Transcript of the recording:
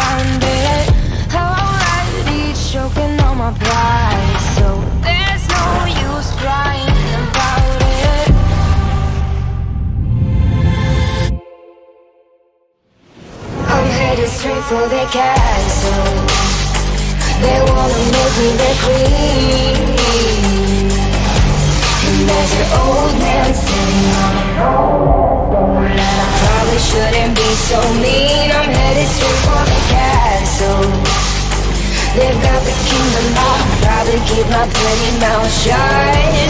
around it. Already choking on my pride, so there's no use crying about it. I'm headed straight for the castle. They wanna make me their queen. And there's your old man sitting on a throne. I probably shouldn't be so mean. They've got the kingdom, I'll probably keep my bloody mouth shut.